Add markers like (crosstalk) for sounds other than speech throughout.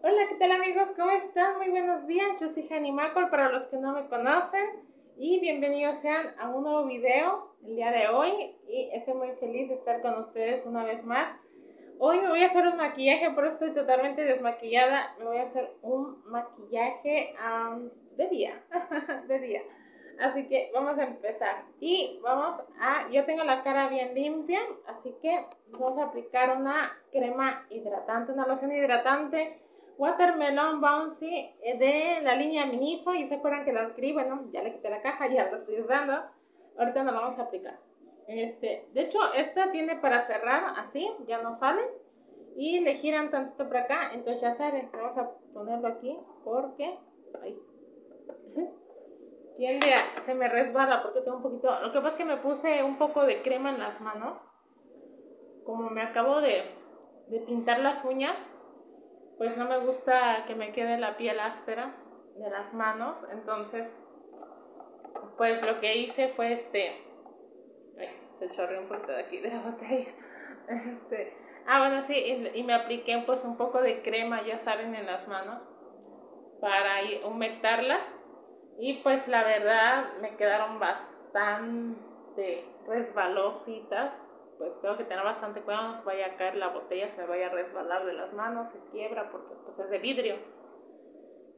Hola, ¿qué tal amigos? ¿Cómo están? Muy buenos días. Yo soy Hani Macol para los que no me conocen y bienvenidos sean a un nuevo video el día de hoy y estoy muy feliz de estar con ustedes una vez más. Hoy me voy a hacer un maquillaje, por eso estoy totalmente desmaquillada. Me voy a hacer un maquillaje de día, (laughs) de día. Así que vamos a empezar. Y vamos a, yo tengo la cara bien limpia, así que vamos a aplicar una crema hidratante, una loción hidratante Watermelon Bouncy eh, de la línea Miniso. Y se acuerdan que la adquirí, bueno, ya le quité la caja, (laughs) ya la estoy usando. Ahorita nos vamos a aplicar. Este, de hecho, esta tiene para cerrar así, ya no sale. Y le giran tantito por acá, entonces ya sale. Vamos a ponerlo aquí porque... Ahí. (laughs) Tiende a, se me resbala porque tengo un poquito... Lo que pasa es que me puse un poco de crema en las manos. Como me acabo de, pintar las uñas, pues no me gusta que me quede la piel áspera de las manos, entonces pues lo que hice fue este, ay, se chorreó un poquito de aquí de la botella, (laughs) este, ah bueno sí, y, me apliqué pues un poco de crema, ya saben, en las manos para humectarlas y pues la verdad me quedaron bastante resbalositas pues tengo que tener bastante cuidado, no se vaya a caer la botella, se me vaya a resbalar de las manos, se quiebra porque pues es de vidrio.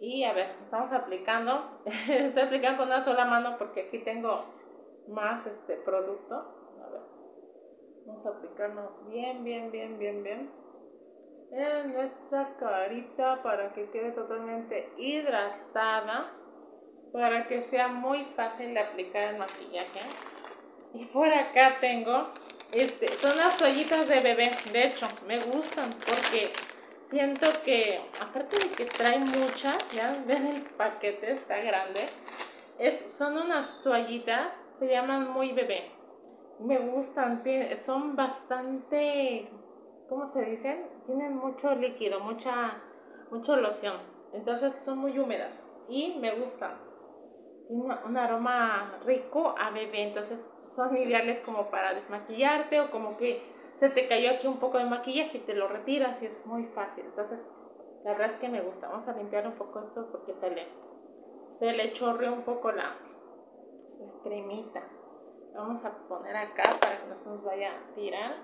Y a ver, estamos aplicando, (laughs) estoy aplicando con una sola mano porque aquí tengo más este producto. A ver, vamos a aplicarnos bien, bien, bien, bien, bien en nuestra carita para que quede totalmente hidratada, para que sea muy fácil de aplicar el maquillaje. Y por acá tengo este, son las toallitas de bebé, de hecho, me gustan porque siento que, aparte de que traen muchas, ya ven el paquete, está grande, es, son unas toallitas, se llaman muy bebé. Me gustan, son bastante, ¿cómo se dicen? Tienen mucho líquido, mucha, mucho loción. Entonces son muy húmedas y me gustan. Un aroma rico a bebé, entonces son ideales como para desmaquillarte o como que se te cayó aquí un poco de maquillaje y te lo retiras y es muy fácil. Entonces, la verdad es que me gusta. Vamos a limpiar un poco esto porque se le, se le chorreó un poco la, cremita. Vamos a poner acá para que no se nos vaya a tirar.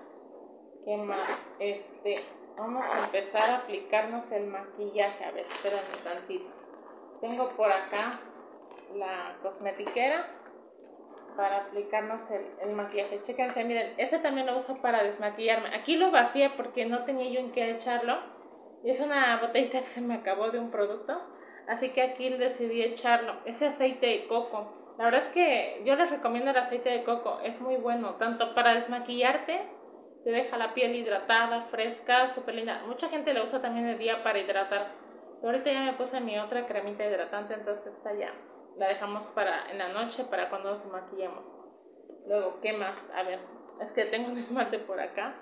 ¿Qué más? Este, vamos a empezar a aplicarnos el maquillaje. A ver, espérenme tantito. Tengo por acá la cosmetiquera para aplicarnos el, maquillaje. Chéquense, miren, este también lo uso para desmaquillarme. Aquí lo vacié porque no tenía yo en qué echarlo. Y es una botellita que se me acabó de un producto. Así que aquí decidí echarlo. Ese aceite de coco. La verdad es que yo les recomiendo el aceite de coco. Es muy bueno, tanto para desmaquillarte, te deja la piel hidratada, fresca, súper linda. Mucha gente lo usa también el día para hidratar. Pero ahorita ya me puse mi otra cremita hidratante, entonces está ya la dejamos para en la noche para cuando nos maquillamos. Luego, ¿qué más? A ver, es que tengo un (laughs) esmalte por acá.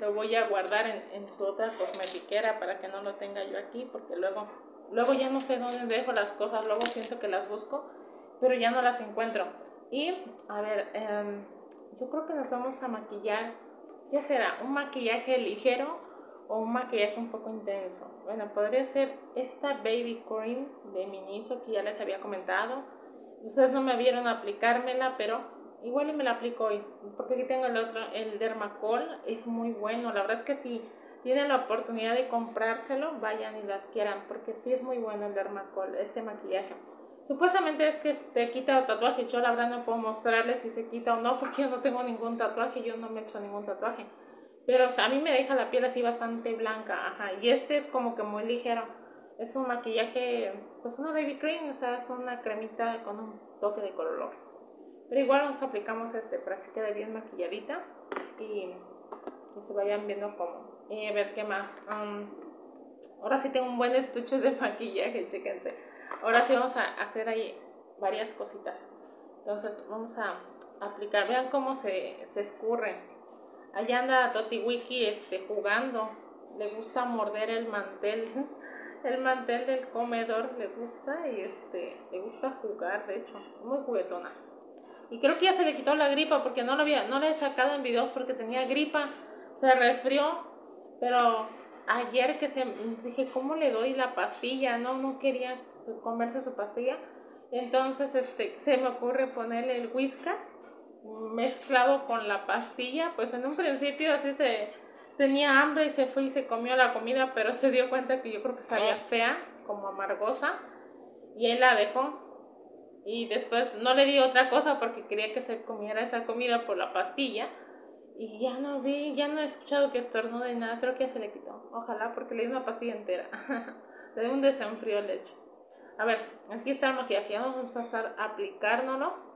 Lo voy a guardar en, en su otra cosmetiquera para que no lo tenga yo aquí, porque luego, luego ya no sé dónde dejo las cosas, luego siento que las busco, pero ya no las encuentro. Y, a ver, em, yo creo que nos vamos a maquillar, ¿qué será? Un maquillaje ligero o un maquillaje un poco intenso. Bueno, podría ser esta Baby Cream de Miniso que ya les había comentado. Ustedes no me vieron aplicármela, pero igual me la aplico hoy. Porque aquí tengo el otro, el Dermacol, es muy bueno. La verdad es que si tienen la oportunidad de comprárselo, vayan y lo adquieran. Porque sí es muy bueno el Dermacol, este maquillaje. Supuestamente es que te quita el tatuaje. Yo la verdad no puedo mostrarles si se quita o no, porque yo no tengo ningún tatuaje, yo no me he hecho ningún tatuaje. Pero a mí me deja la piel así bastante blanca, ajá. Y este es como que muy ligero. Es un maquillaje, pues una baby cream, o sea, es una cremita con un toque de color. Pero igual nos aplicamos este para que quede bien maquilladita y, se vayan viendo cómo. Y ver qué más. Um, ahora sí tengo un buen estuche de (laughs) maquillaje, chéquense. Ahora sí vamos a hacer ahí varias cositas. Entonces vamos a aplicar, vean cómo se, se escurren Allá anda Toti Wiki este, jugando. Le gusta morder el mantel. (laughs) El mantel del comedor le gusta y este, le gusta jugar, de hecho, muy juguetona. Y creo que ya se le quitó la gripa porque no lo había, no le he sacado en videos porque tenía gripa, se resfrió, pero ayer que se dije, ¿cómo le doy la pastilla? No, no quería comerse su pastilla. Entonces, este, se me ocurre ponerle el whiskas mezclado con la pastilla, pues en un principio así se tenía hambre y se fue y se comió la comida, pero se dio cuenta que yo creo que sabía fea, como amargosa, y él la dejó. Y después no le di otra cosa porque quería que se comiera esa comida por la pastilla. Y ya no vi, ya no he escuchado que estornude nada, creo que ya se le quitó. Ojalá, porque le di una pastilla entera. (laughs) le di un desenfrío el hecho. A ver, aquí está el maquillaje, vamos a usar aplicárnoslo.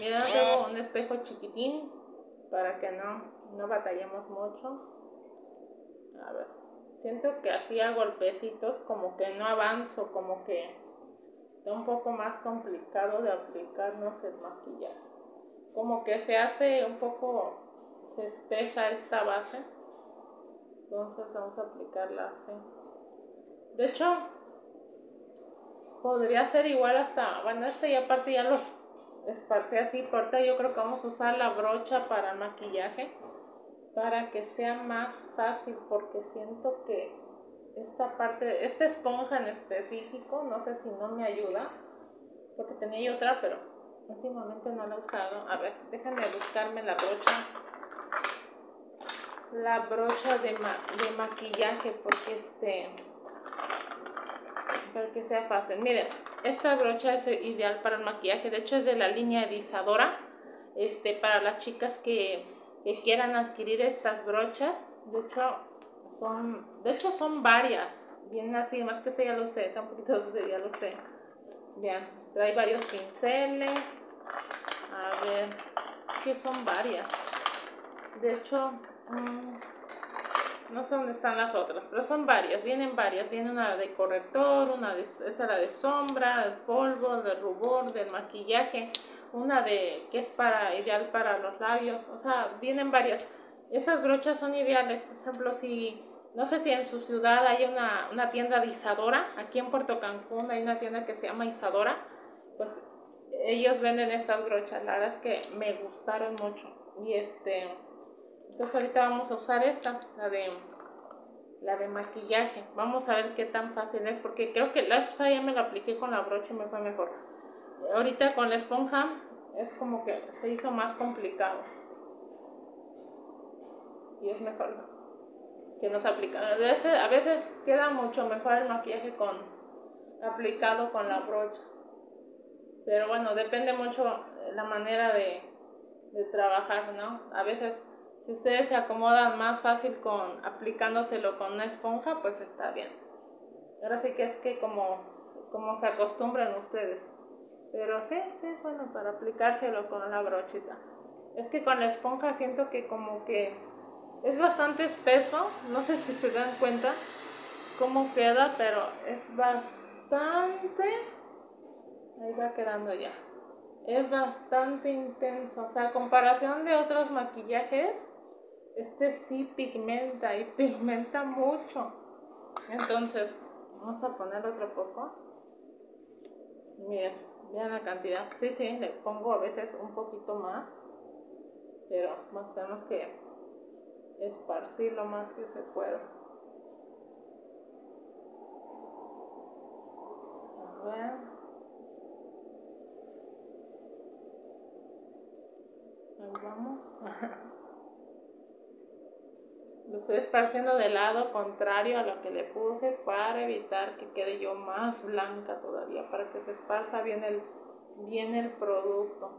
Mira, tengo un espejo chiquitín para que no, no batallemos mucho. A ver, siento que así a golpecitos como que no avanzo, como que está un poco más complicado de aplicarnos el maquillaje. Como que se hace un poco, se espesa esta base. Entonces vamos a aplicarla así. De hecho, podría ser igual hasta, bueno, este ya aparte ya lo esparcí así, por yo creo que vamos a usar la brocha para el maquillaje para que sea más fácil porque siento que esta parte, esta esponja en específico, no sé si no me ayuda, porque tenía yo otra, pero últimamente no la he usado. A ver, déjenme buscarme la brocha, la brocha de, de maquillaje, porque este, para que sea fácil. Miren, esta brocha es ideal para el maquillaje, de hecho es de la línea Edisadora, este, para las chicas que quieran adquirir estas brochas. De hecho, son, de hecho son varias. Vienen así, más que este ya lo sé, está un poquito dulce, ya lo sé. Vean, trae varios pinceles. A ver, que son varias. De hecho, mm, no sé dónde están las otras, pero son varias, vienen varias. Viene una de corrector, una de, la de sombra, de polvo, de rubor, del maquillaje, una de que es para ideal para los labios, o sea, vienen varias. Estas brochas son ideales, por ejemplo, si, no sé si en su ciudad hay una, una tienda de Isadora, aquí en Puerto Cancún hay una tienda que se llama Isadora, pues ellos venden estas brochas, la verdad es que me gustaron mucho. Y este, entonces ahorita vamos a usar esta, la de la de maquillaje. Vamos a ver qué tan fácil es, porque creo que la esposa ya me la apliqué con la brocha y me fue mejor. Ahorita con la esponja es como que se hizo más complicado. Y es mejor que nos aplica. A veces, a veces queda mucho mejor el maquillaje con aplicado con la brocha. Pero bueno, depende mucho la manera de, de trabajar, ¿no? A veces si ustedes se acomodan más fácil con aplicándoselo con una esponja, pues está bien. Ahora sí que es que como, como se acostumbran ustedes. Pero sí, sí es bueno para aplicárselo con la brochita. Es que con la esponja siento que como que es bastante espeso. No sé si se dan cuenta cómo queda, pero es bastante... Ahí va quedando ya. Es bastante intenso. O sea, a comparación de otros maquillajes, este sí pigmenta y pigmenta mucho. Entonces, vamos a poner otro poco. Miren, vean la cantidad. Sí, sí, le pongo a veces un poquito más. Pero más tenemos que esparcir lo más que se pueda. A ver. Vamos. (laughs) Lo estoy esparciendo del lado contrario a lo que le puse para evitar que quede yo más blanca todavía, para que se esparza bien el, bien el producto.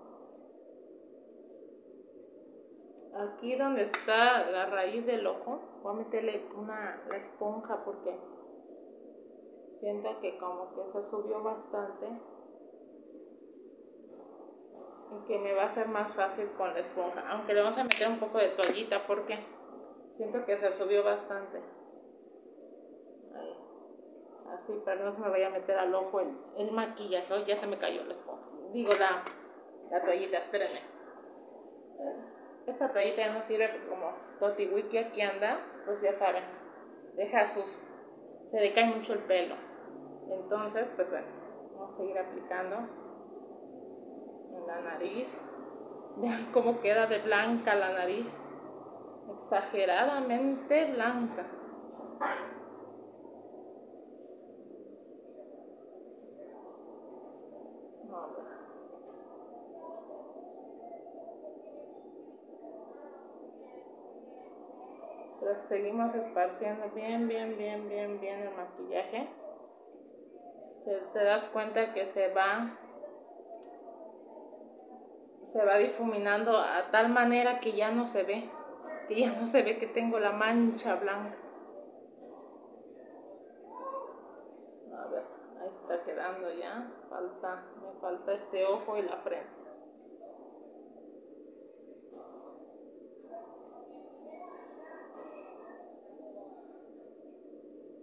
Aquí donde está la raíz del ojo, voy a meterle una, la esponja porque siento que como que se subió bastante y que me va a ser más fácil con la esponja, aunque le vamos a meter un poco de toallita porque Siento que se subió bastante. Así, para no se me vaya a meter al ojo el, el maquillaje. ya se me cayó la esponja. Digo, la, la toallita, espérenme. Esta toallita ya no sirve como Totiwiki aquí anda, pues ya saben, deja sus... se decae mucho el pelo. Entonces, pues bueno, vamos a seguir aplicando en la nariz. Vean cómo queda de blanca la nariz. Exageradamente blanca. Pero seguimos esparciendo bien, bien, bien, bien, bien el maquillaje. Te das cuenta que se va se va difuminando a tal manera que ya no se ve, que ya no se ve que tengo la mancha blanca. A ver, ahí está quedando ya, falta, me falta este ojo y la frente.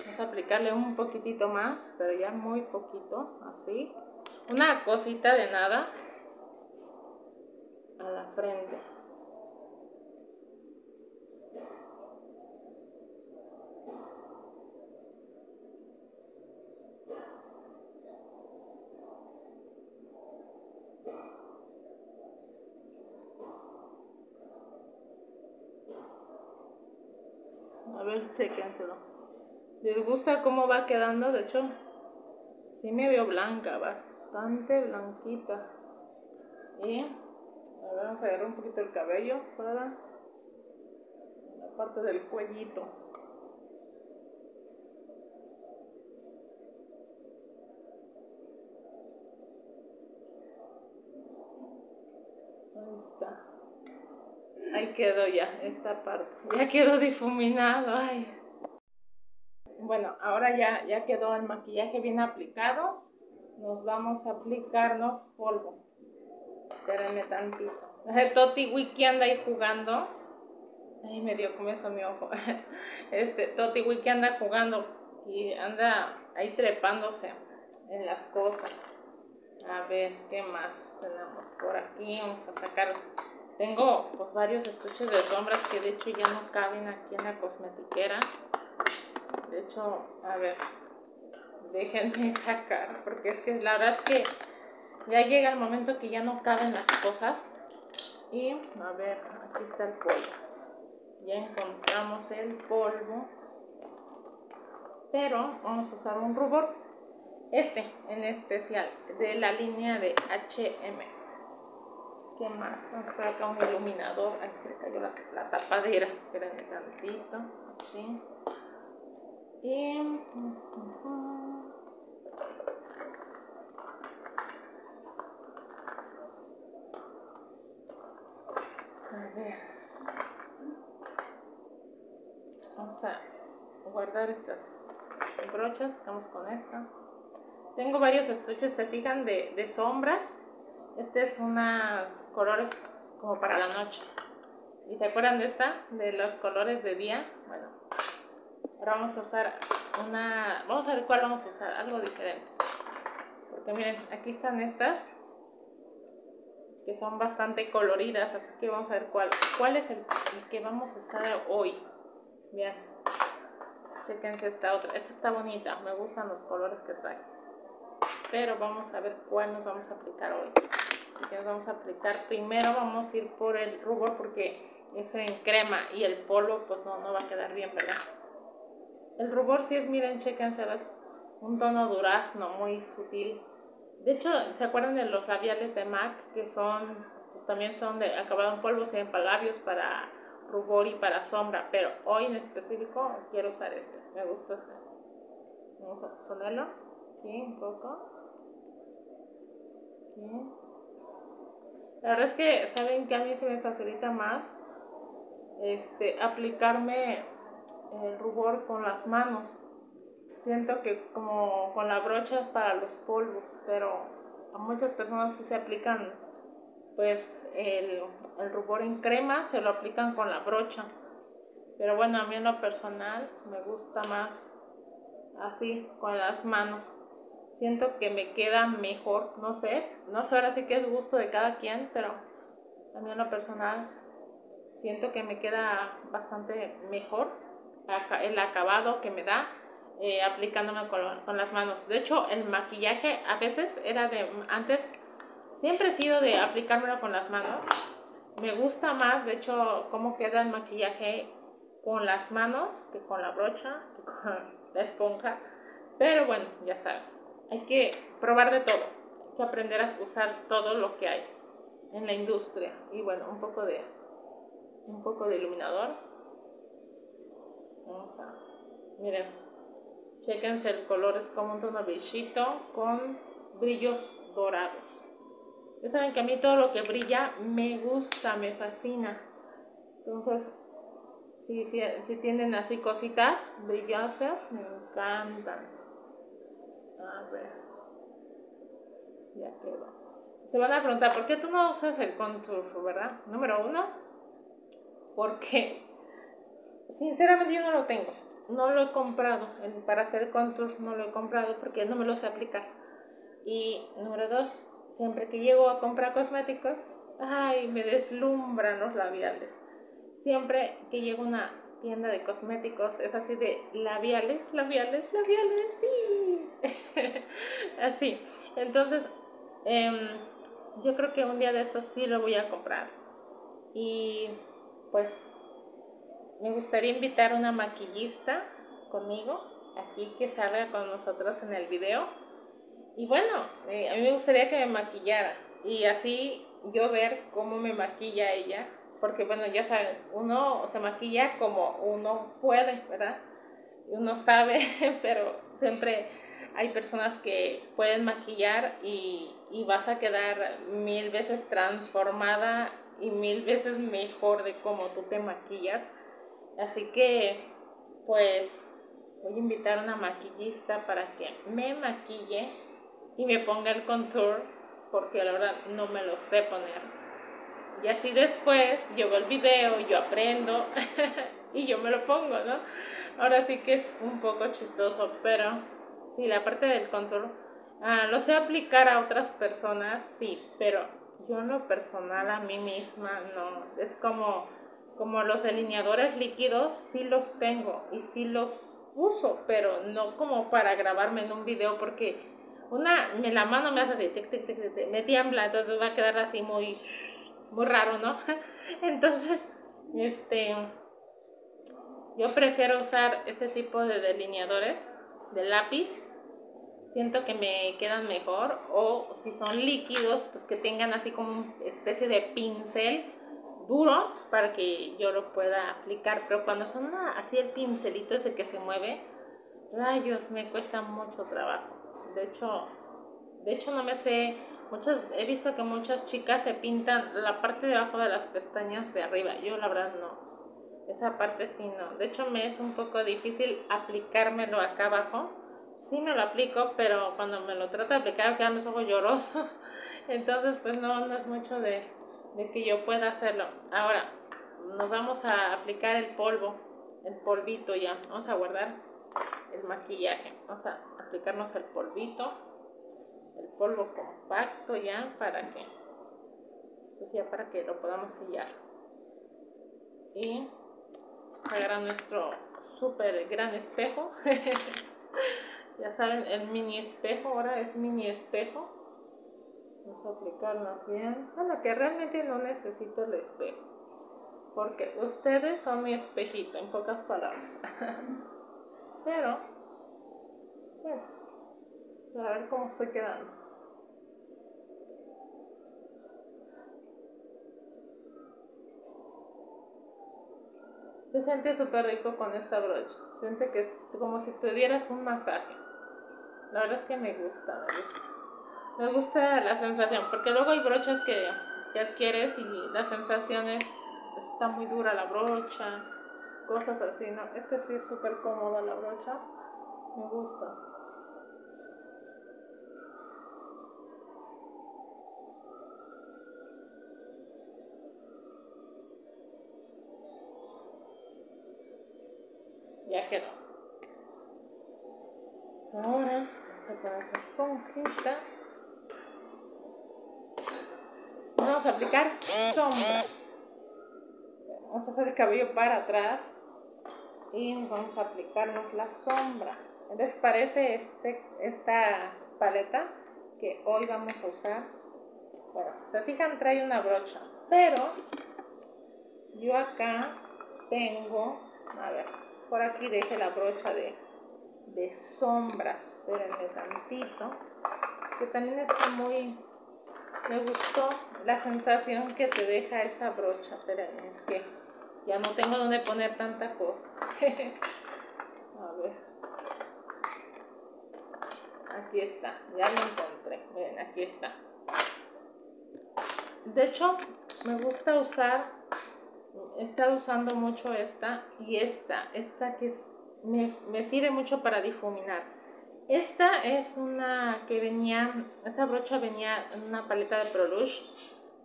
Vamos a aplicarle un poquitito más, pero ya muy poquito, así. Una cosita de nada, a la frente. Chequenselo. ¿Les gusta cómo va quedando? De hecho, sí me veo blanca, bastante blanquita. Y vamos a agarrar un poquito el cabello para la parte del cuellito. Ahí está. Ahí quedó ya esta parte. Ya quedó difuminado. Ay. Bueno, ahora ya, ya quedó el maquillaje bien aplicado. Nos vamos a aplicarnos polvo. Espérenme tantito. Toti Wiki anda ahí jugando. Ay, me dio con eso mi ojo. (laughs) Este, Toti Wiki anda jugando y anda ahí trepándose en las cosas. A ver, ¿qué más tenemos por aquí? Vamos a sacar. Tengo pues varios estuches de sombras que de hecho ya no caben aquí en la cosmetiquera. De hecho, a ver, déjenme (laughs) sacar, porque es que la verdad es que ya llega el momento que ya no caben las cosas. Y a ver, aquí está el polvo. Ya encontramos el polvo. Pero vamos a usar un rubor. Este en especial, de la línea de HM. ¿Qué más? A acá un iluminador. Ahí se cayó la, tapadera. Esperen tantito. Así. Y. A ver. Vamos a guardar estas brochas. Vamos con esta. Tengo varios estuches, se fijan, de, de sombras. Este es una colores como para la noche. ¿Y se acuerdan de esta? De los colores de día. Bueno, ahora vamos a usar una... Vamos a ver cuál vamos a usar, algo diferente. Porque miren, aquí están estas que son bastante coloridas, así que vamos a ver cuál, cuál es el, que vamos a usar hoy. Vean, chequense esta otra, esta está bonita, me gustan los colores que trae. Pero vamos a ver cuál nos vamos a aplicar hoy. Así que vamos a aplicar, primero vamos a ir por el rubor porque es en crema y el polvo pues no, no va a quedar bien, ¿verdad? El rubor sí es, miren, chequense, es un tono durazno muy sutil de hecho, ¿se acuerdan de los labiales de MAC que son, pues también son de acabado en polvo, se para labios, para rubor y para sombra? Pero hoy en específico quiero usar este, me gusta este. Vamos a ponerlo aquí un poco. La verdad es que saben que a mí se me facilita más este aplicarme el rubor con las manos siento que como con la brocha para los polvos, pero a muchas personas sí se aplican pues el, el rubor en crema, se lo aplican con la brocha. Pero bueno, a mí en lo personal me gusta más así, con las manos. Siento que me queda mejor, no sé, no sé ahora sí que es gusto de cada quien, pero a mí en lo personal siento que me queda bastante mejor el acabado que me da eh, aplicándome con, las manos. De hecho, el maquillaje a veces era de, antes, siempre he sido de aplicármelo con las manos, Me gusta más, de hecho, cómo queda el maquillaje con las manos que con la brocha, que con la esponja. Pero bueno, ya saben, hay que probar de todo, hay que aprender a usar todo lo que hay en la industria. Y bueno, un poco de, un poco de iluminador. Vamos a, miren, chequense el color, es como un tono beigito con brillos dorados. Ya saben que a mí todo lo que brilla me gusta, me fascina. Entonces, si, si, tienen así cositas brillosas, me encantan. A ver. Ya quedó. Se van a preguntar, ¿por qué tú no usas el contour, verdad? Número uno, porque sinceramente yo no lo tengo. No lo he comprado. Para hacer contour no lo he comprado porque no me lo sé aplicar. Y número dos, siempre que llego a comprar cosméticos, ay, me deslumbran los labiales. Siempre que llego a una tienda de cosméticos es así de labiales, labiales, labiales, sí. (laughs) así. Entonces, em, yo creo que un día de estos sí lo voy a comprar. Y pues me gustaría invitar a una maquillista conmigo aquí que salga con nosotros en el video y bueno, eh, a mí me gustaría que me maquillara y así yo ver cómo me maquilla ella, porque bueno, ya saben, uno se maquilla como uno puede, ¿verdad? Uno sabe, (laughs) pero siempre hay personas que pueden maquillar y, y vas a quedar mil veces transformada y mil veces mejor de cómo tú te maquillas. Así que, pues, voy a invitar a una maquillista para que me maquille y me ponga el contour porque la verdad no me lo sé poner. Y así después yo el video, yo aprendo (laughs) y yo me lo pongo, ¿no? Ahora sí que es un poco chistoso, pero sí, la parte del contour ah, lo sé aplicar a otras personas, sí, pero yo en lo personal a mí misma no. Es como, como los delineadores líquidos, sí los tengo y sí los uso, pero no como para grabarme en un video porque una, la mano me hace así, tic, tic, tic, me tiembla, entonces va a quedar así muy, muy raro, ¿no? (laughs) Entonces, este, yo prefiero usar este tipo de delineadores de lápiz, siento que me quedan mejor, o si son líquidos, pues que tengan así como una especie de pincel duro para que yo lo pueda aplicar, pero cuando son así el pincelito ese que se mueve, rayos, me cuesta mucho trabajo. De hecho, de hecho no me sé, muchas, he visto que muchas chicas se pintan la parte de abajo de las pestañas de arriba. Yo la verdad no. Esa parte sí no. De hecho me es un poco difícil aplicármelo acá abajo. Sí me lo aplico, pero cuando me lo trato de aplicar quedan los ojos llorosos. (laughs) Entonces pues no, no es mucho de, de que yo pueda hacerlo. Ahora, nos vamos a aplicar el polvo, el polvito ya. Vamos a guardar el maquillaje. Vamos a aplicarnos el polvito, el polvo compacto ya para que, pues ya para que lo podamos sellar. Y agarrar nuestro súper gran espejo. (laughs) ya saben, el mini espejo, ahora es mini espejo. Vamos a aplicarnos bien. Bueno, que realmente no necesito el espejo. Porque ustedes son mi espejito, en pocas palabras. (laughs) Pero bueno, a ver cómo estoy quedando. Se siente súper rico con esta brocha. Siente que es como si te dieras un masaje. La verdad es que me gusta, me gusta. Me gusta la sensación, porque luego hay brochas que, que adquieres y la sensación es, está muy dura la brocha, cosas así, ¿no? Este sí es súper cómodo la brocha, me gusta. Ya quedó. Ahora a poner esa esponjita. Vamos a aplicar sombra. Vamos a hacer el cabello para atrás y vamos a aplicarnos la sombra. ¿Les parece este, esta paleta que hoy vamos a usar? Bueno, se fijan, trae una brocha, pero yo acá tengo, a ver, por aquí deje la brocha de, de sombras, espérenme tantito, que también está muy, me gustó la sensación que te deja esa brocha, espérenme, es que ya no tengo donde poner tanta cosa. (laughs) a ver. Aquí está, ya lo encontré. Miren, aquí está. De hecho, me gusta usar, he estado usando mucho esta y esta, esta que es, me, me sirve mucho para difuminar. Esta es una que venía, esta brocha venía en una paleta de Prolush,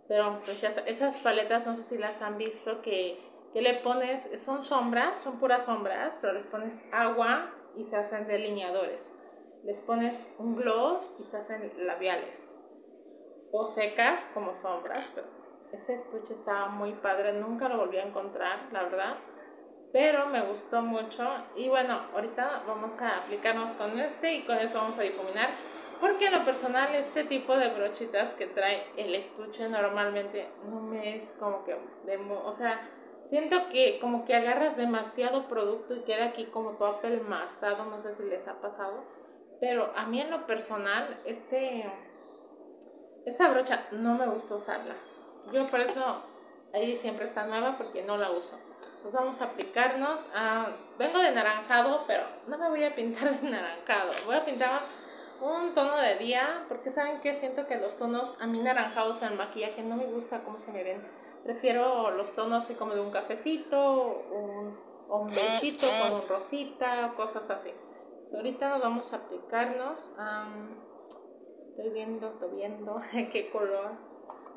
pero pues ya, esas paletas no sé si las han visto que, que le pones, son sombras, son puras sombras, pero les pones agua y se hacen delineadores. Les pones un gloss y se hacen labiales o secas como sombras, pero ese estuche estaba muy padre, nunca lo volví a encontrar, la verdad, pero me gustó mucho y bueno, ahorita vamos a aplicarnos con este y con eso vamos a difuminar, porque en lo personal este tipo de brochitas que trae el estuche normalmente no me es como que, o sea, siento que como que agarras demasiado producto y queda aquí como todo apelmazado, no sé si les ha pasado, pero a mí en lo personal este esta brocha no me gusta usarla. Yo por eso ahí siempre está nueva porque no la uso. Pues vamos a aplicarnos. A... Vengo de naranjado, pero no me voy a pintar de naranjado. Voy a pintar un tono de día porque saben que siento que los tonos a mí naranjados en el maquillaje no me gusta cómo se me ven. Prefiero los tonos así como de un cafecito, un, un besito con un rosita, cosas así. Pues ahorita nos vamos a aplicarnos. Estoy viendo, estoy viendo (laughs) qué color.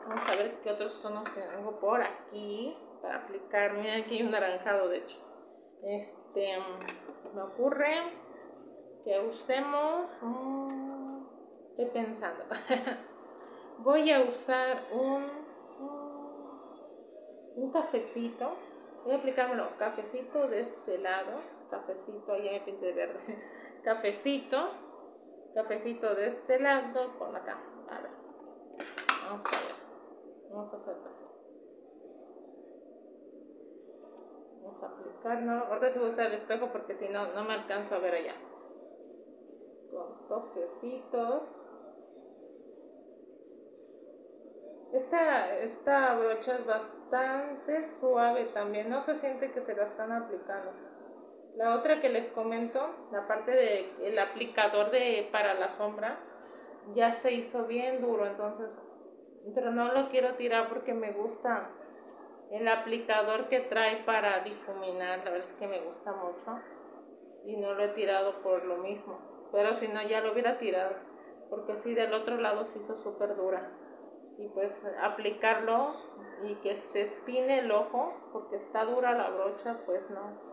Vamos a ver qué otros tonos tengo por aquí para aplicar. Mira, aquí hay un naranjado, de hecho. Este, me ocurre que usemos. estoy pensando. (laughs) Voy a usar un, un, cafecito. Voy a aplicármelo. Cafecito de este lado. Cafecito, ahí me pinté de verde. (laughs) Cafecito cafecito de este lado con acá. A ver. Vamos a ver. Vamos a hacerlo así. Vamos a aplicarlo. Ahorita se usa el espejo porque si no, no me alcanzo a ver allá. Con toquecitos. Esta, esta brocha es bastante suave también. No se siente que se la están aplicando. La otra que les comento, la parte del aplicador de para la sombra, ya se hizo bien duro, entonces, pero no lo quiero tirar porque me gusta el aplicador que trae para difuminar, la verdad es que me gusta mucho y no lo he tirado por lo mismo, pero si no ya lo hubiera tirado, porque si del otro lado se hizo súper dura y pues aplicarlo y que te espine el ojo porque está dura la brocha, pues no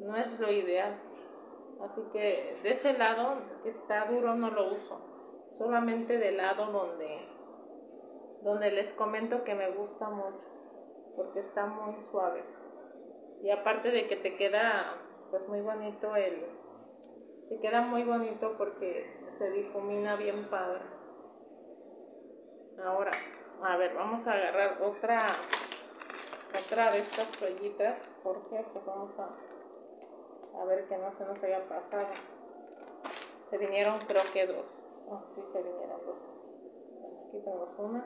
no es lo ideal. Así que de ese lado que está duro no lo uso. Solamente del lado donde, donde les comento que me gusta mucho. Porque está muy suave. Y aparte de que te queda pues muy bonito el... Te queda muy bonito porque se difumina bien padre. Ahora, a ver, vamos a agarrar otra otra de estas toallitas porque pues vamos a a ver que no se nos haya pasado. Se vinieron creo que dos. Oh, sí, se vinieron dos. aquí tenemos una.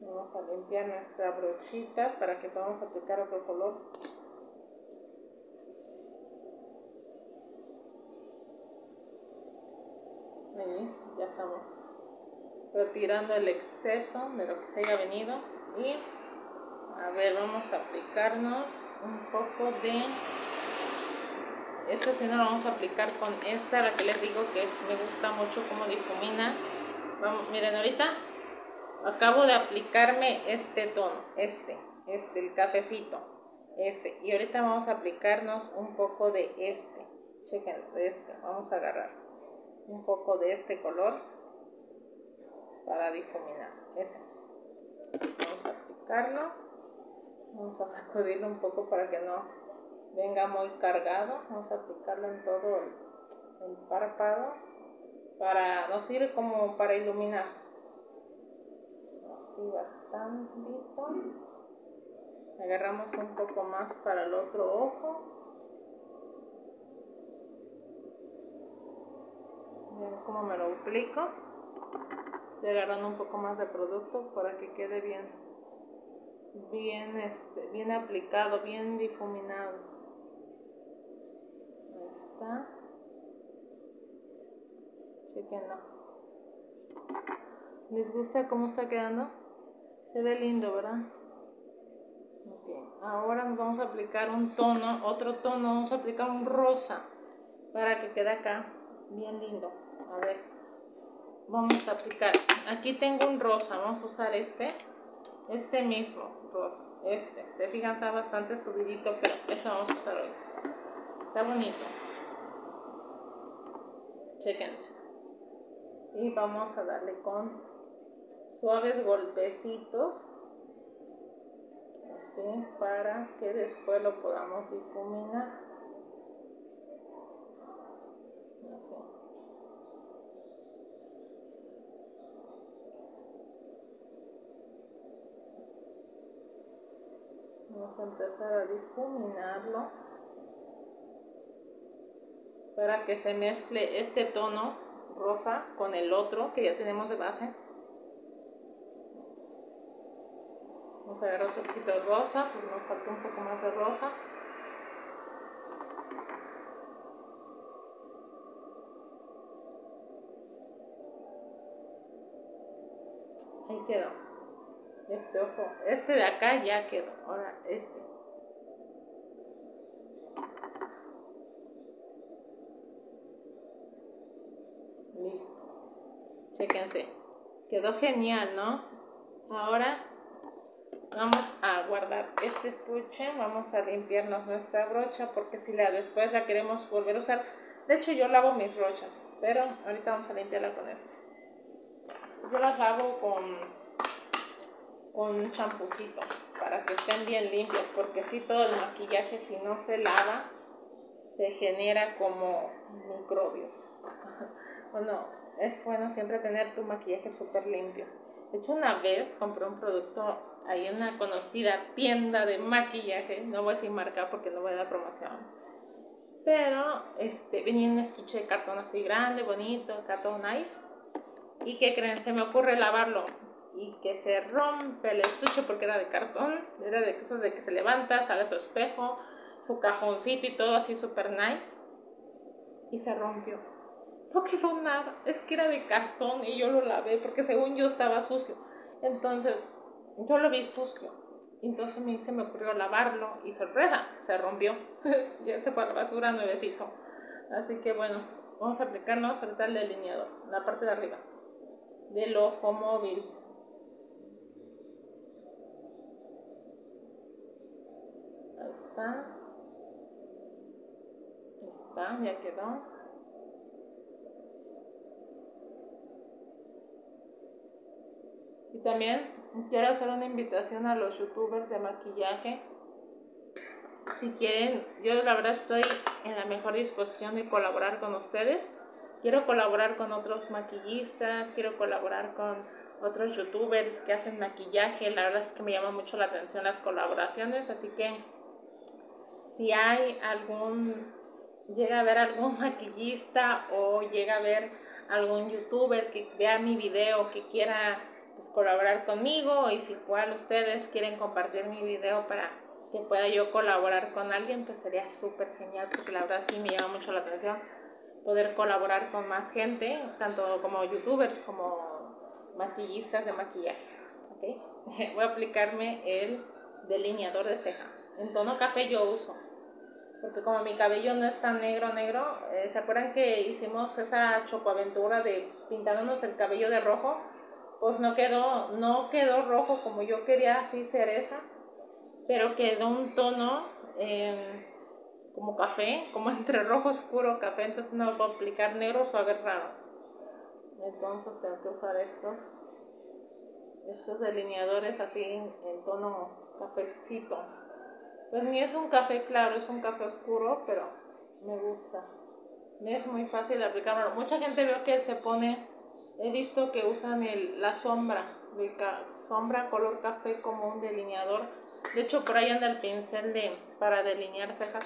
Vamos a limpiar nuestra brochita para que podamos aplicar otro color. Ya estamos retirando el exceso de lo que se haya venido. Y a ver, vamos a aplicarnos un poco de esto sí no lo vamos a aplicar con esta, la que les digo que me gusta mucho como difumina. Vamos, miren, ahorita acabo de aplicarme este tono, este, este, el cafecito, ese. Y ahorita vamos a aplicarnos un poco de este. Chequen, de este. Vamos a agarrar un poco de este color para difuminar. Ese. Vamos a aplicarlo. Vamos a sacudirlo un poco para que no venga muy cargado. Vamos a aplicarlo en todo el, párpado para nos sirve como para iluminar. Así bastantito. Agarramos un poco más para el otro ojo. Vean cómo me lo aplico. Estoy agarrando un poco más de producto para que quede bien, bien, este, bien aplicado, bien difuminado. Ahí está. Chequenlo. ¿Les gusta cómo está quedando? Se ve lindo, ¿verdad? Ahora nos vamos a aplicar un tono, otro tono, vamos a aplicar un rosa para que quede acá bien lindo. A ver, vamos a aplicar. Aquí tengo un rosa, vamos a usar este, este mismo rosa, este. Se fijan, está bastante subidito, pero ese vamos a usar hoy. Está bonito. Chequense. Y vamos a darle con suaves golpecitos así para que después lo podamos difuminar así. vamos a empezar a difuminarlo para que se mezcle este tono rosa con el otro que ya tenemos de base Vamos a agarrar otro poquito de rosa, pues nos falta un poco más de rosa. Ahí quedó. Este ojo, este de acá ya quedó. Ahora este. Listo. Chéquense. Quedó genial, ¿no? Ahora vamos a guardar este estuche, vamos a limpiarnos nuestra brocha porque si la después la queremos volver a usar, de hecho yo lavo mis brochas, pero ahorita vamos a limpiarla con esto. Yo las lavo con, con un champucito para que estén bien limpios porque si todo el maquillaje si no se lava se genera como microbios. (laughs) bueno, es bueno siempre tener tu maquillaje súper limpio. De hecho, una vez compré un producto ahí en una conocida tienda de maquillaje, no voy a decir marca porque no voy a dar promoción, pero este, venía en un estuche de cartón así grande, bonito, cartón nice, y que creen, se me ocurre lavarlo y que se rompe el estuche porque era de cartón, era de esos de que se levanta, sale su espejo, su cajoncito y todo así super nice, y se rompió. No quedó nada, es que era de cartón y yo lo lavé porque según yo estaba sucio. Entonces yo lo vi sucio. Entonces me, se me ocurrió lavarlo y sorpresa, se rompió. (laughs) ya se fue a la basura nuevecito. Así que bueno, vamos a aplicarnos ahorita el delineador, la parte de arriba del ojo móvil. Ahí está. Ahí está, ya quedó. Y también quiero hacer una invitación a los youtubers de maquillaje. Si quieren, yo la verdad estoy en la mejor disposición de colaborar con ustedes. Quiero colaborar con otros maquillistas, quiero colaborar con otros youtubers que hacen maquillaje. La verdad es que me llama mucho la atención las colaboraciones, así que si hay algún, llega a ver algún (laughs) maquillista o llega a ver algún youtuber que vea mi video, que quiera pues, colaborar conmigo y si igual ustedes quieren compartir mi video para que pueda yo colaborar con alguien, pues sería súper genial porque la verdad sí me llama mucho la atención poder colaborar con más gente, tanto como youtubers como maquillistas de maquillaje. ¿okay? (laughs) Voy a aplicarme el delineador de ceja. En tono café yo uso, porque como mi cabello no es tan negro negro, eh, ¿se acuerdan que hicimos esa chocoaventura de pintándonos el cabello de rojo? Pues no quedó, no quedó rojo como yo quería, así cereza, pero quedó un tono em, como café, como (laughs) entre rojo oscuro café, entonces no puedo aplicar negro suave raro. Entonces tengo que usar estos, estos delineadores así en, tono cafecito. Pues ni es un café claro, es un café oscuro, pero me gusta. Me es muy fácil aplicarlo. Mucha gente veo que se pone he visto que usan el, la sombra de sombra color café como un delineador. De hecho, por ahí anda el pincel de, para delinear cejas.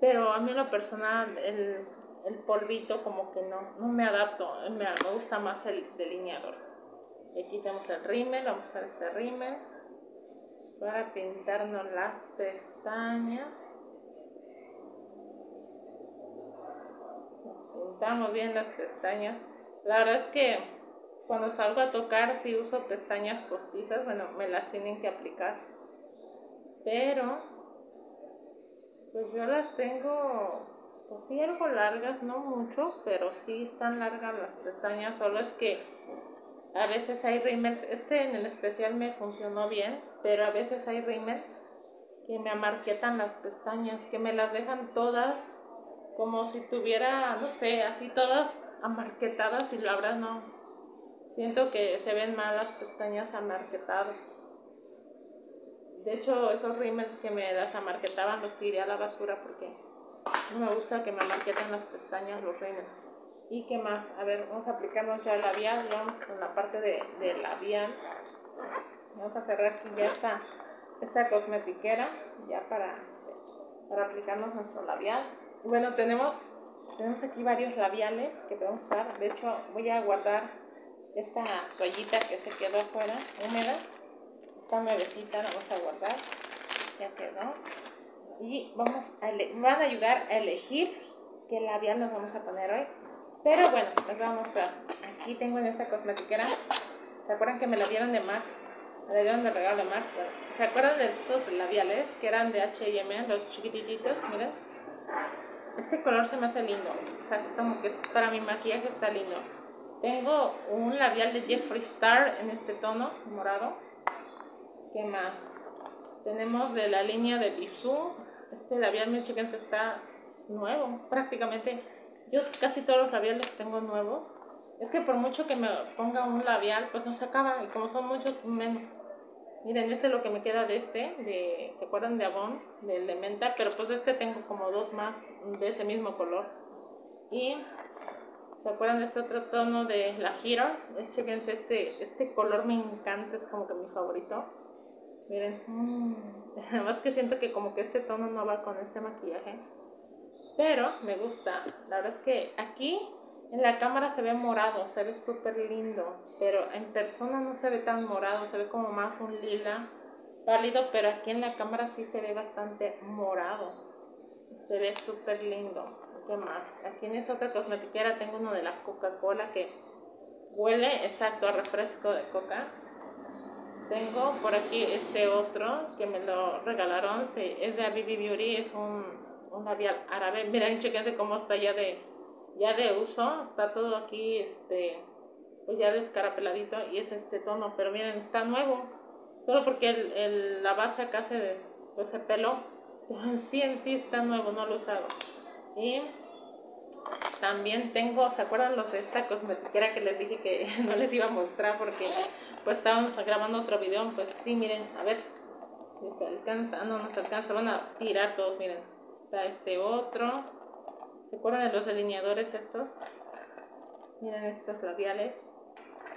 Pero a mí en lo personal, el, el polvito como que no, no me adapto. Me, me gusta más el delineador. Aquí tenemos el rímel, vamos a usar este rímel para pintarnos las pestañas. Pintamos bien las pestañas. La verdad es que cuando salgo a tocar si uso pestañas postizas, bueno, me las tienen que aplicar. Pero, pues yo las tengo, pues sí algo largas, no mucho, pero sí están largas las pestañas, solo es que a veces hay rímels, este en el especial me funcionó bien, pero a veces hay rímels que me amarquetan las pestañas, que me las dejan todas como si tuviera, no sé, así todas amarquetadas y la verdad no. Siento que se ven mal las pestañas amarquetadas. De hecho, esos rímels que me las amarquetaban los tiré a la basura porque no me gusta que me amarqueten las pestañas los rímels. ¿Y qué más? A ver, vamos a aplicarnos ya el labial, vamos en la parte de, de labial. Vamos a cerrar aquí ya esta, esta cosmetiquera, ya para, este, para aplicarnos nuestro labial. Bueno, tenemos, tenemos aquí varios labiales que podemos usar. De hecho, voy a guardar esta toallita que se quedó afuera, húmeda. Esta nuevecita la vamos a guardar. Ya quedó. Y vamos a van a ayudar a elegir qué labial nos vamos a poner hoy. Pero bueno, les voy a mostrar. Aquí tengo en esta cosmetiquera. ¿Se acuerdan que me la dieron de MAC? Me la dieron de regalo de MAC. ¿Se acuerdan de estos labiales que eran de H&M, los chiquititos? Miren este color se me hace lindo. O sea, es como que para mi maquillaje está lindo. Tengo un labial de Jeffree Star en este tono morado. ¿Qué más? Tenemos de la línea de Bisú. Este labial, me chequen, está nuevo. Prácticamente, yo casi todos los labiales tengo nuevos. Es que por mucho que me ponga un labial, pues no se acaba. Y como son muchos, menos. Miren, este es lo que me queda de este, de, ¿se acuerdan de Avon? Del de menta, pero pues este tengo como dos más de ese mismo color. Y, ¿se acuerdan de este otro tono de la Hero? Chequense, este, este color me encanta, es como que mi favorito. Miren, mmm, (laughs) además que siento que como que este tono no va con este maquillaje. Pero me gusta, la verdad es que aquí en la cámara se ve morado, se ve súper lindo, pero en persona no se ve tan morado, se ve como más un lila pálido, pero aquí en la cámara sí se ve bastante morado. Se ve súper lindo. ¿Qué más? Aquí en esta otra cosmetiquera tengo uno de la Coca-Cola que huele exacto a refresco de coca. Tengo por aquí este otro que me lo regalaron, es de Abibi Beauty, es un, un labial árabe. Miren, chequense cómo está ya de ya de uso, está todo aquí, este, pues ya descarapeladito y es este tono, pero miren, está nuevo, solo porque el, la base acá se, pues se peló, (laughs) sí en sí está nuevo, no lo he usado. Y también tengo, ¿se acuerdan los esta cosmetiquera que les dije que (laughs) no les iba a mostrar porque pues estábamos grabando otro video? Pues sí, miren, a ver, si se alcanza, no, no se alcanza, van a tirar todos, miren, está este otro, ¿Se acuerdan de los delineadores estos? Miren estos labiales.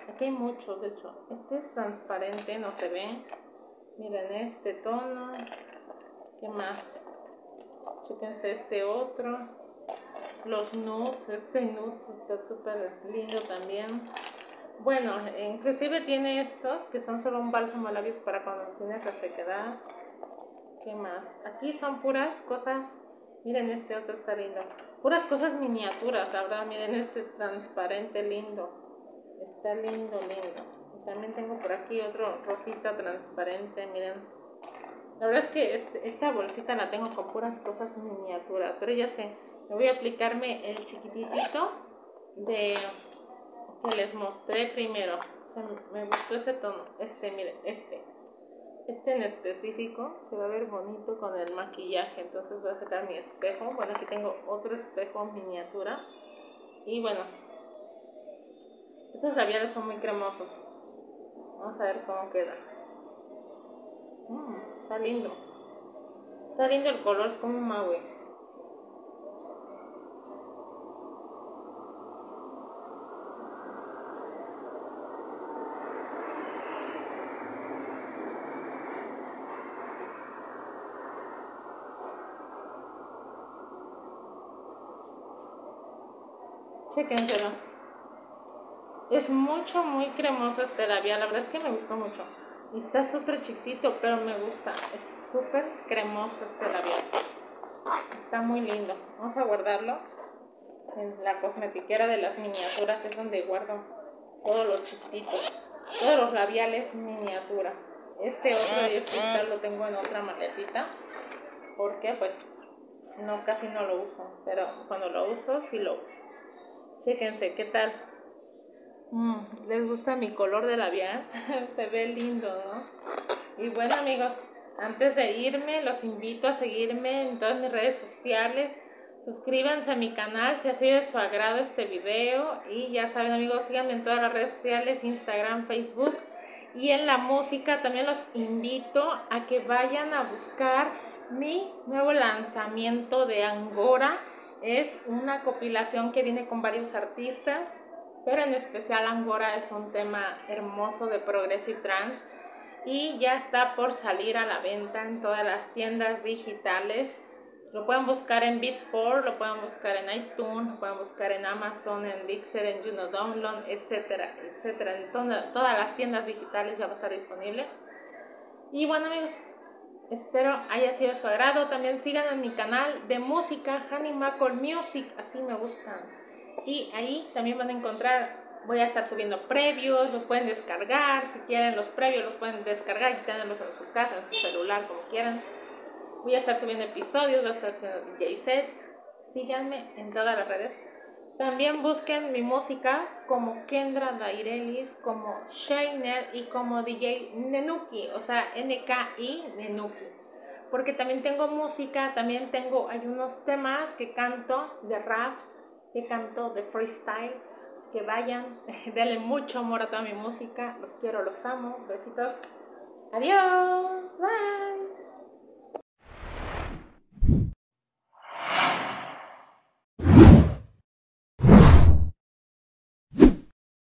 Aquí hay muchos, de hecho. Este es transparente, no se ve. Miren este tono. ¿Qué más? Chéquense este otro. Los nudes. Este nude está súper lindo también. Bueno, inclusive tiene estos que son solo un bálsamo labios para cuando tienes la sequedad. ¿Qué más? Aquí son puras cosas. Miren, este otro está lindo puras cosas miniaturas, la verdad, miren este transparente lindo, está lindo, lindo. también tengo por aquí otro rosita transparente, miren. La verdad es que este, esta bolsita la tengo con puras cosas miniaturas, pero ya sé, me voy a aplicarme el chiquitito de que les mostré primero. me gustó ese tono, este, miren, este. Este en específico se va a ver bonito con el maquillaje, entonces voy a sacar mi espejo. Bueno, aquí tengo otro espejo miniatura. Y bueno, estos labiales son muy cremosos. Vamos a ver cómo queda. Mm, está lindo. Está lindo el color, es como un maui. Chequenselo. Es mucho, muy cremoso este labial. La verdad es que me gustó mucho. Está súper chiquito, pero me gusta. Es súper cremoso este labial. Está muy lindo. Vamos a guardarlo en la cosmetiquera de las miniaturas. Es donde guardo todos los chiquititos. Todos los labiales miniatura. Este otro de cristal lo tengo en otra maletita. Porque pues no casi no lo uso. Pero cuando lo uso, sí lo uso. Chéquense, ¿qué tal? Mm, ¿Les gusta mi color de labial? (laughs) Se ve lindo, ¿no? Y bueno amigos, antes de irme, los invito a seguirme en todas mis redes sociales. Suscríbanse a mi canal si ha sido de su agrado este video. Y ya saben amigos, síganme en todas las redes sociales, Instagram, Facebook. Y en la música también los invito a que vayan a buscar mi nuevo lanzamiento de Angora. Es una compilación que viene con varios artistas pero en especial Angora es un tema hermoso de Progressive Trans y ya está por salir a la venta en todas las tiendas digitales. Lo pueden buscar en Beatport, lo pueden buscar en iTunes, lo pueden buscar en Amazon, en Dixer, en Juno Download, etcétera, etcétera. En todas las tiendas digitales ya va a estar disponible. Y bueno amigos, espero haya sido su agrado. También sigan en mi canal de música, Honey Maple Music, así me gustan y ahí también van a encontrar, voy a estar subiendo previos, los pueden descargar, si quieren los previos los pueden descargar y tenerlos en su casa, en su celular, como quieran. Voy a estar subiendo episodios, voy a estar haciendo DJ sets, síganme en todas las redes. También busquen mi música como Kendra Dairelis, como Shainer y como DJ Nenuki, o sea, NKI Nenuki. Porque también tengo música, también tengo, hay unos temas que canto de rap que canto de freestyle. Así que vayan, (laughs) denle mucho amor a toda mi música. Los quiero, los amo. Besitos. Adiós. Bye.